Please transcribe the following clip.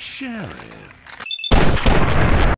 Sheriff.